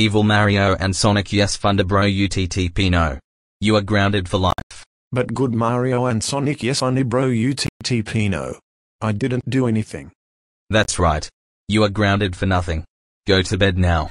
Evil Mario and Sonic yes Fundir Broe UTTP no. You are grounded for life. But good Mario and Sonic yes only bro UTTP no. I didn't do anything. That's right. You are grounded for nothing. Go to bed now.